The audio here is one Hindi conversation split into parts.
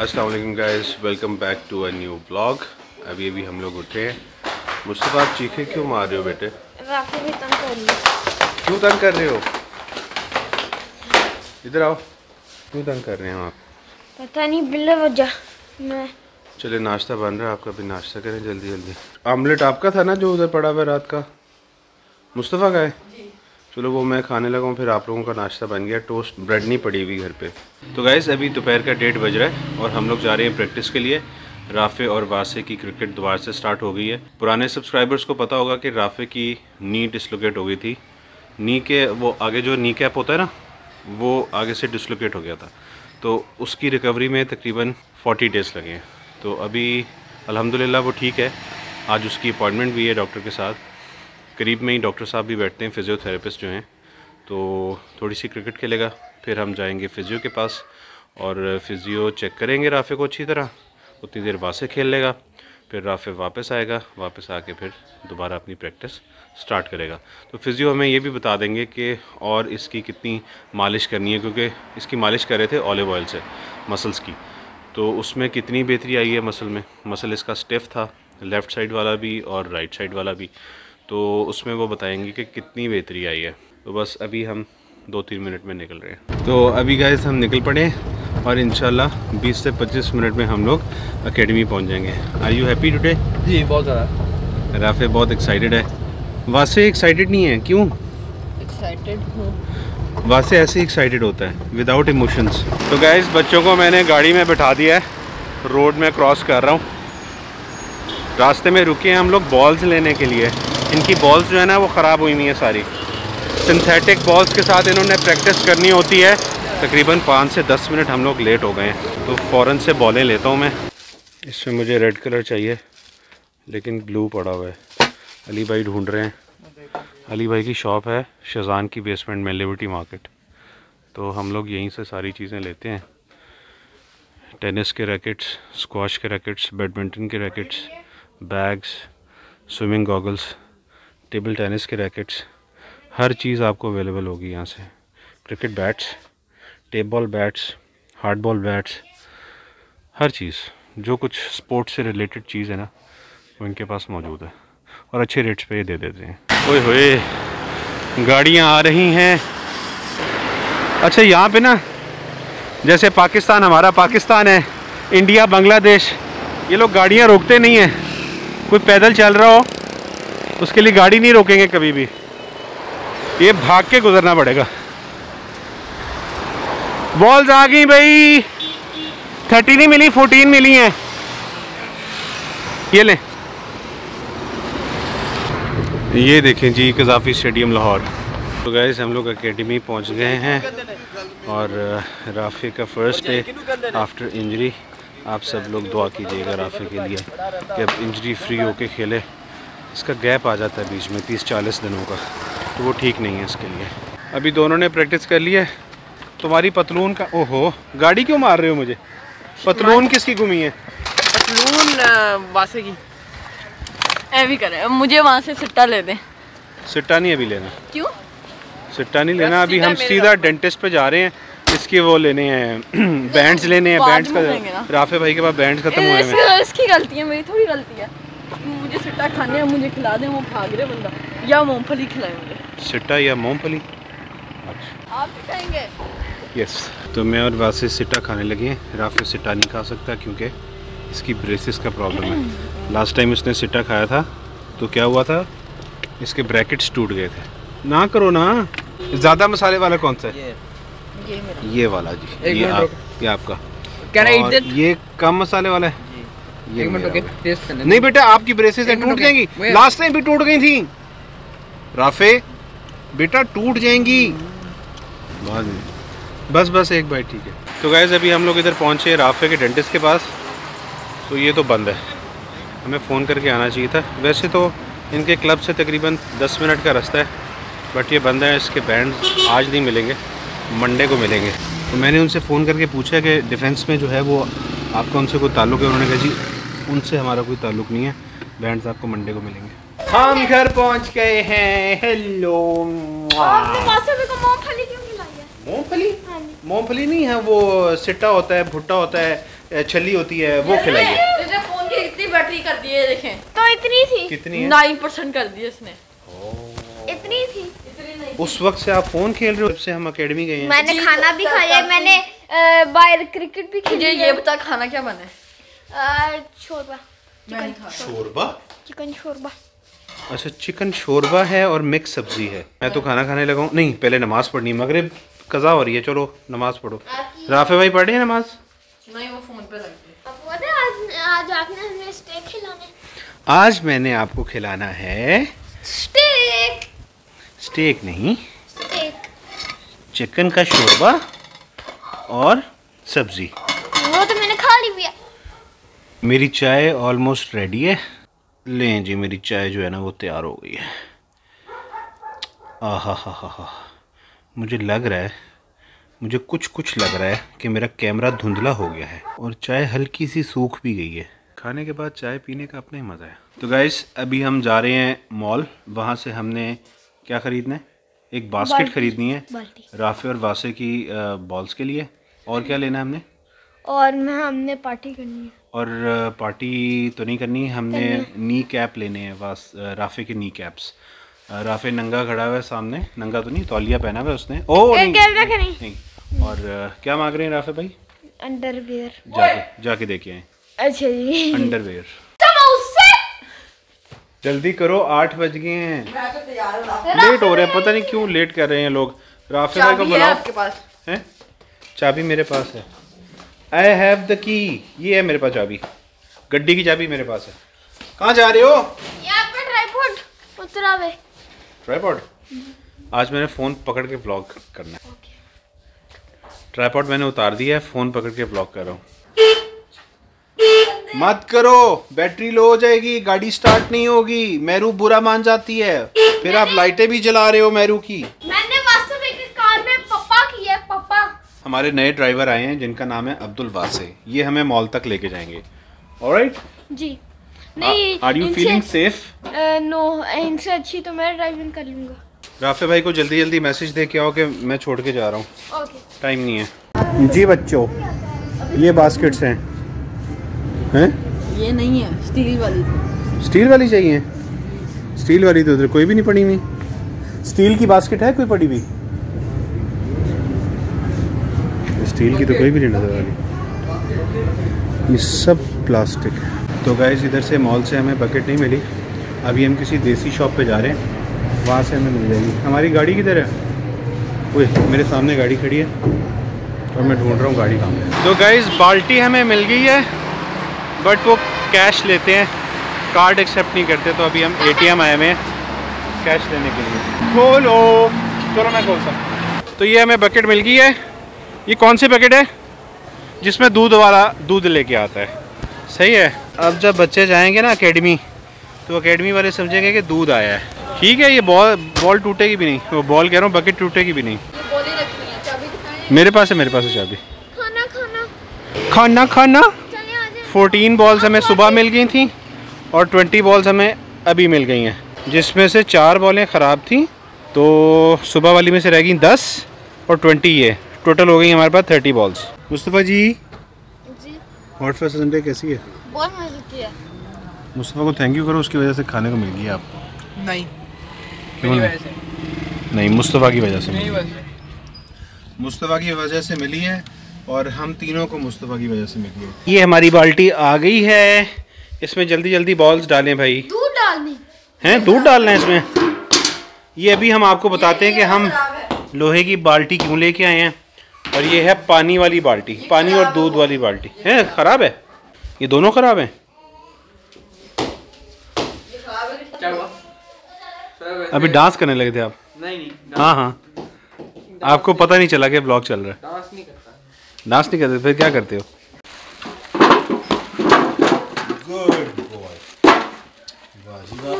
अस्सलाम वालेकुम guys welcome back to a new blog अभी अभी हम लोग उठे हैं। मुझसे आप चीखे क्यों मार रहे हो बेटे? भी तंग कर रही क्यों तंग कर रहे हो? इधर आओ। क्यों तंग कर रहे हो आप? पता नहीं बिल्ला वजह। मैं चलिए नाश्ता बन रहा है। आपका भी नाश्ता करें जल्दी जल्दी। आमलेट आपका था ना जो उधर पड़ा हुआ रात का? मुस्तफ़ा का है? चलो वो मैं खाने लगा हूँ, फिर आप लोगों का नाश्ता बन गया। टोस्ट, ब्रेड नहीं पड़ी हुई घर पे। तो गैस अभी दोपहर का डेढ़ बज रहा है और हम लोग जा रहे हैं प्रैक्टिस के लिए। राफे और वासे की क्रिकेट दोबारा से स्टार्ट हो गई है। पुराने सब्सक्राइबर्स को पता होगा कि राफे की नी डिसलोकेट हो गई थी। नी के वो आगे जो नी कैप होता है ना, वो आगे से डिसलोकेट हो गया था। तो उसकी रिकवरी में तकरीबन 40 डेज़ लगे हैं। तो अभी, अल्हम्दुलिल्लाह वो ठीक है। आज उसकी अपॉइंटमेंट भी है डॉक्टर के साथ। करीब में ही डॉक्टर साहब भी बैठते हैं फिज़ियोथेरेपिस्ट जो हैं। तो थोड़ी सी क्रिकेट खेलेगा, फिर हम जाएँगे फ़िज़ियो के पास और फ़िज़ियो चेक करेंगे राफ़े को अच्छी तरह। उतनी देर वहाँ से खेल लेगा, फिर राफ़े वापस आएगा, वापस आके फिर दोबारा अपनी प्रैक्टिस स्टार्ट करेगा। तो फिज़ियो हमें ये भी बता देंगे कि और इसकी कितनी मालिश करनी है, क्योंकि इसकी मालिश कर रहे थे ऑलिव ऑयल से मसल्स की। तो उसमें कितनी बेहतरी आई है मसल में? मसल इसका स्टिफ था लेफ़्ट साइड वाला भी और राइट साइड वाला भी। तो उसमें वो बताएँगे कि कितनी बेहतरी आई है। तो बस अभी हम दो तीन मिनट में निकल रहे हैं। तो अभी गैस हम निकल पड़े और इन 20 से 25 मिनट में हम लोग अकेडमी पहुँच जाएँगे। आर यू हैप्पी टुडे जी बहुत ज़्यादा। राफे बहुत एक्साइटेड है। वासे एक्साइटेड नहीं है? क्यों? एक्साइटेड हूँ। वासे ऐसे एक्साइटेड होता है विदाउट इमोशंस तो गैस बच्चों को मैंने गाड़ी में बैठा दिया है। रोड में क्रॉस कर रहा हूँ। रास्ते में रुके हैं हम लोग बॉल्स लेने के लिए। इनकी बॉल्स जो है ना, वो ख़राब हुई हुई हैं सारी। सिंथेटिक बॉल्स के साथ इन्होंने प्रैक्टिस करनी होती है। तकरीबन पाँच से दस मिनट हम लोग लेट हो गए हैं। तो फ़ौर से बॉलें लेता हूँ मैं। इसमें मुझे रेड कलर चाहिए, लेकिन ब्लू पड़ा हुआ है। अली भाई ढूंढ रहे हैं। अली भाई की शॉप है शजान की बेसमेंट में लिबर्टी मार्केट तो हम लोग यहीं से सारी चीज़ें लेते हैं। टेनिस के रैकेट्स स्क्वाश के रैकेट्स बैडमिंटन के rackets bags swimming goggles table tennis के रैकेट्स। हर चीज़ आपको अवेलेबल होगी यहाँ से। Cricket bats, tape ball bats, hard ball bats, हर चीज़। जो कुछ स्पोर्ट्स से रिलेटेड चीज़ है ना, वो इनके पास मौजूद है। और अच्छे रेट्स पे ये दे देते हैं। ओए होए, गाड़ियाँ आ रही हैं। अच्छा यहाँ पे ना, जैसे पाकिस्तान, हमारा पाकिस्तान है, इंडिया, बांग्लादेश, ये लोग गाड़ियाँ रोकते नहीं हैं। कोई पैदल चल रहा हो उसके लिए गाड़ी नहीं रोकेंगे कभी भी। ये भाग के गुजरना पड़ेगा। बॉल्स आ गई भाई। थर्टी नहीं मिली, फोर्टीन मिली हैं। ये लें। ये देखें जी, कजाफी स्टेडियम लाहौर। तो गए हम लोग अकेडमी पहुँच गए हैं और राफे का फ़र्स्ट डे आफ्टर इंजरी आप सब लोग दुआ कीजिएगा राफे के लिए कि अब इंजरी फ्री होके खेले। इसका गैप आ जाता है बीच में तीस चालीस दिनों का। तो वो ठीक नहीं है इसके लिए। अभी दोनों ने प्रैक्टिस कर लिया है। तुम्हारी पतलून का ओहो गाड़ी क्यों मार रहे हो मुझे? पतलून किसकी घूमी है? पतलून वासे की। ऐवी करें मुझे वहाँ से सिट्टा ले दें। सिट्टा नहीं अभी लेना। क्यों? सिट्टा नहीं लेना अभी हम सीधा डेंटिस्ट पे जा रहे हैं। इसके वो लेने हैं बैंड्स लेने हैं बैंड्स। का राफे भाई के पास बैंड्स खत्म हुए हैं। इसकी गलती है मेरी थोड़ी गलती है। मुझे सिट्टा खाने हैं मुझे खिला दें वो भाग रहे बंदा। या मूंगफली खिलाए मुझे सिट्टा या मूंगफली? आप भी खाएँगे यस तो मैं और वासे सिट्टा खाने लगे हैं। राफे सिट्टा नहीं खा सकता क्योंकि इसकी ब्रेसिस का प्रॉब्लम है। लास्ट टाइम इसने सिट्टा खाया था तो क्या हुआ था? इसके ब्रैकेट्स टूट गए थे। ना करो ना। ज़्यादा मसाले वाला कौन सा है? ये। मेरा। ये वाला जी। ये, आप, ये आपका। कैन आई ईट दैट ये कम मसाले वाला है। ये एक मिनट ओके टेस्ट करने नहीं बेटा आपकी ब्रेसेस टूट जाएँगी। लास्ट टाइम भी टूट गई थी। राफे बेटा टूट जाएँगी। बस बस एक बार ठीक है। तो गैस अभी हम लोग इधर पहुँचे राफे के डेंटिस्ट के पास। तो ये तो बंद है। हमें फ़ोन करके आना चाहिए था। वैसे तो इनके क्लब से तकरीबन 10 मिनट का रास्ता है। बट ये बंद है इसके बैंड आज नहीं मिलेंगे मंडे को मिलेंगे। तो मैंने उनसे फ़ोन करके पूछा कि डिफेंस में जो है वो आपका उनसे कोई ताल्लुक़ है? उन्होंने कहा जी उनसे हमारा कोई ताल्लुक़ नहीं है। बैंड्स आपको मंडे को मिलेंगे। हम घर पहुँच गए हैं। हेलो को मूंगफली है? मूंगफली? हाँ जी। मूंगफली नहीं है वो सिट्टा होता है भुट्टा होता है छली होती है वो खिलाइए इसने फ़ोन की इतनी बैटरी कर दी है देखें। तो इतनी थी? कितनी है? नाइन परसेंट कर दी है इसने इतनी थी? उस वक्त से आप फ़ोन खेल रहे हो जब से हम अकेडमी गए हैं। मैंने खाना भी तो खाया है मैंने बाहर क्रिकेट भी खेली ये बता खाना क्या बना है? शोरबा। चिकन अच्छा चिकन शोरबा है और मिक्स सब्ज़ी है। मैं तो खाना खाने लगा हूँ। नहीं पहले नमाज़ पढ़नी है मगरिब कज़ा हो रही है। चलो नमाज़ पढ़ो। राफे भाई पढ़े हैं नमाज़? नहीं वो फ़ोन पे लगती आपको पता आज आज आपने हमें स्टेक खिलाने। आज मैंने आपको खिलाना है स्टेक स्टेक नहीं स्टेक चिकन का शोरबा और सब्ज़ी। वो तो मैंने खा ली भी है मेरी चाय ऑलमोस्ट रेडी है। लें जी मेरी चाय जो है ना वो तैयार हो गई है। आहा हा हा हा मुझे लग रहा है मुझे कुछ कुछ लग रहा है कि मेरा कैमरा धुंधला हो गया है और चाय हल्की सी सूख भी गई है। खाने के बाद चाय पीने का अपना ही मज़ा है। तो गाइस अभी हम जा रहे हैं मॉल वहाँ से हमने क्या ख़रीदना है? एक बास्केट ख़रीदनी है। राफे और वासे की बॉल्स के लिए। और क्या लेना है हमने? और मैं हमने पार्टी करनी है। और पार्टी तो नहीं करनी हमने नी कैप लेने हैं वास राफे के नी कैप्स राफे नंगा खड़ा हुआ है सामने नंगा तो नहीं तौलिया पहना हुआ है उसने। ओ नहीं का नहीं नहीं। और क्या मांग रहे हैं राफे भाई? अंडरवियर जाके जाके देखिए। आए अच्छा जी। अंडरवेयर जल्दी करो आठ बज गए हैं। मैं तो तैयार हूँ लेट हो रहे हैं पता नहीं क्यों लेट कर रहे हैं लोग। राफे भाई को बुलाओ। आपके पास। हैं? चाबी मेरे पास है। आई हैव द की ये है मेरे पास चाबी। गड्डी की चाबी मेरे पास है। कहाँ जा रहे हो? ये उतरा वे ट्राईपॉड आज मैंने फ़ोन पकड़ के व्लॉग करना है। ट्राईपॉड मैंने उतार दिया है फ़ोन पकड़ के व्लॉग कर रहा हूँ। मत करो बैटरी लो हो जाएगी गाड़ी स्टार्ट नहीं होगी मैरू बुरा मान जाती है। फिर आप लाइटें भी जला रहे हो मैरू की मैंने वास्तव में एक कार में पप्पा किया है पप्पा हमारे नए ड्राइवर आए हैं जिनका नाम है अब्दुल वासे। ये हमें मॉल तक लेके जाएँगे। ऑलराइट जी। नहीं are you feeling safe no इनसे अच्छी तो मैं ड्राइविंग कर लूँगा। राफे भाई को जल्दी जल्दी मैसेज दे के आओ कि मैं छोड़ के जा रहा हूँ। टाइम नहीं है। जी बच्चों ये बास्केट्स हैं। हैं? ये नहीं है स्टील वाली। स्टील वाली चाहिए। स्टील वाली तो उधर कोई भी नहीं पड़ी हुई। स्टील की बास्केट है कोई पड़ी हुई? स्टील की तो कोई भी नहीं नज़र आ रही। ये सब प्लास्टिक है। तो गाइस इधर से मॉल से हमें बकेट नहीं मिली। अभी हम किसी देसी शॉप पे जा रहे हैं। वहाँ से हमें मिल जाएगी। हमारी गाड़ी किधर है? ओए, मेरे सामने गाड़ी खड़ी है। और मैं ढूंढ रहा हूँ गाड़ी कहाँ तो गाइस बाल्टी हमें मिल गई है बट वो कैश लेते हैं। कार्ड एक्सेप्ट नहीं करते तो अभी हम एटीएम आए हुए हैं कैश लेने के लिए। खोलो! चलो मैं खोलता हूँ। तो ये हमें बकेट मिल गई है। ये कौन सी बकेट है? जिसमें दूध वाला दूध लेके आता है। सही है? अब जब बच्चे जाएँगे ना एकेडमी तो एकेडमी वाले समझेंगे कि दूध आया है। ठीक है ये बॉल बॉल टूटेगी भी नहीं। वो बॉल कह रहा हूँ बकेट टूटेगी भी नहीं। ये गोली रखनी है चाबी दिखाएँ। मेरे पास है मेरे पास है चाबी। खाना खाना। खाना खाना? फोर्टीन बॉल्स हमें सुबह मिल गई थी और ट्वेंटी बॉल्स हमें अभी मिल गई हैं। जिसमें से चार बॉलें ख़राब थी तो सुबह वाली में से रह गई दस और ट्वेंटी ये। टोटल हो गई हमारे पास थर्टी बॉल्स मुस्तफ़ा जी? जी। हॉट फ़र्स्ट संडे कैसी है? बहुत मज़े की है। मुस्तफ़ा को थैंक यू करो उसकी वजह से खाने को मिल गई आप नहीं। क्यों नहीं? नहीं मुस्तफ़ा की वजह से मिली। मुस्तफ़ा की वजह से मिली है और हम तीनों को मुस्तफ़ा की वजह से मिली है। ये हमारी बाल्टी आ गई है। इसमें जल्दी जल्दी बॉल्स डालें भाई। दूध डालनी। हैं दूध डालना है इसमें? ये अभी हम आपको बताते हैं कि हम लोहे की बाल्टी क्यों लेके आए हैं। और ये है पानी वाली बाल्टी पानी और दूध वाली बाल्टी। है ख़राब है। ये दोनों ख़राब हैं? अभी डांस करने लगे थे आप। नहीं नहीं हाँ हाँ। आपको पता नहीं चला कि ब्लॉग चल रहा है। डांस नहीं करता। डांस नहीं करते फिर क्या करते हो? गुड बॉय वाह जी वाह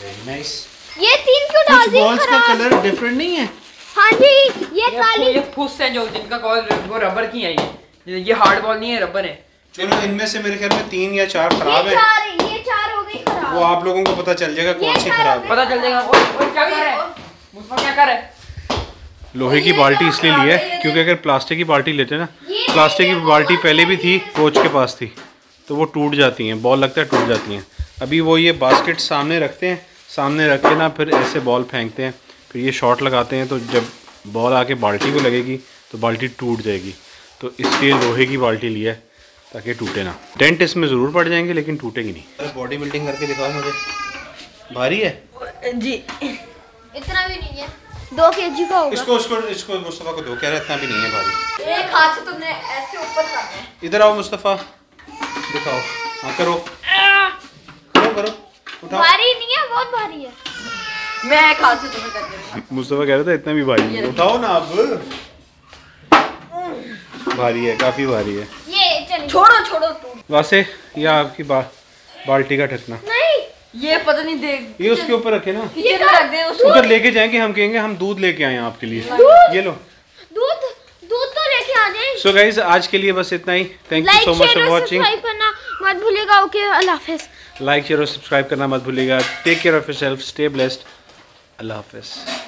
वेरी नाइस ये तीन क्यों डाल कुछ दी बॉल्स का कलर डिफरेंट नहीं है? हाँ जी ये ये काली ये फुस है जो जिनका कॉल वो रबर की है ये। ये हार्ड बॉल नहीं है रबर है। चलो इनमें से मेरे ख्याल में तीन या चार खराब है। चार ये चार हो गई खराब। वो आप लोगों को पता चल जाएगा कौन सी खराब है पता चल जाएगा। ओए ओए क्या कर रहा है? मुस्तफ़ा क्या कर रहा है? लोहे की बाल्टी इसलिए ली है क्योंकि अगर प्लास्टिक की बाल्टी लेते ना प्लास्टिक की बाल्टी पहले भी थी कोच के पास थी तो वो टूट जाती हैं बॉल लगता है टूट जाती हैं। अभी वो ये बास्केट सामने रखते हैं सामने रख के ना फिर ऐसे बॉल फेंकते हैं। फिर ये शॉट लगाते हैं तो जब बॉल आके बाल्टी को लगेगी तो बाल्टी टूट जाएगी। तो इसलिए लोहे की बाल्टी लिया है ताकि टूटे ना। टेंट इसमें ज़रूर पड़ जाएँगे लेकिन टूटेगी नहीं। बॉडी बिल्डिंग करके दिखाओ मुझे। भारी है? जी। इतना भी नहीं है। दो के जी का होगा। इसको इसको इसको मुस्तफ़ा को दो कह रहा है इतना भी नहीं है भारी। एक हाथ से तुमने ऐसे ऊपर करना है इधर आओ मुस्तफ़ा। दिखाओ। हाँ करो। करो करो। उठाओ। भारी नहीं है बहुत भारी है। मैं से तुम्हें कर दूँगा मुस्तफ़ा कह रहा था इतना भी भारी नहीं है। उठाओ ना अब भारी है काफ़ी भारी है। ये छोड़ो छोड़ो तुम वैसे ये आपकी बा, बाल्टी का ढकना नहीं। ये पता नहीं देख ये उसके ऊपर रखे ना। में रख दे उधर लेके जाएँगे हम कहेंगे हम दूध लेके आए आपके लिए। ये लो। दूध? दूध तो लेके आ जाए। सो गाइज़ आज के लिए बस इतना ही। Thank you so much share for और वॉचिंग सब्सक्राइब करना मत भूलिएगा ओके अल्लाह हाफिज। लाइक शेयर और सब्सक्राइब करना मत भूलिएगा। Take care of yourself stay blessed अल्लाह हाफिज़।